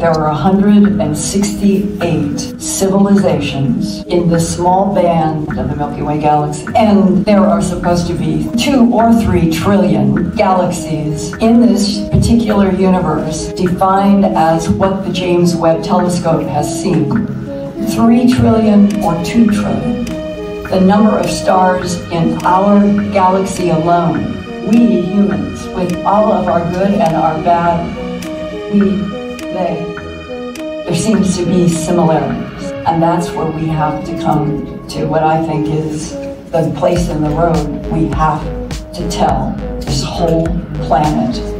There are 168 civilizations in this small band of the Milky Way galaxy, and there are supposed to be two or three trillion galaxies in this particular universe, defined as what the James Webb Telescope has seen. Three trillion or two trillion. The number of stars in our galaxy alone, we humans, with all of our good and our bad, we, there seems to be similarities. And that's where we have to come to what I think is the place in the road we have to tell this whole planet.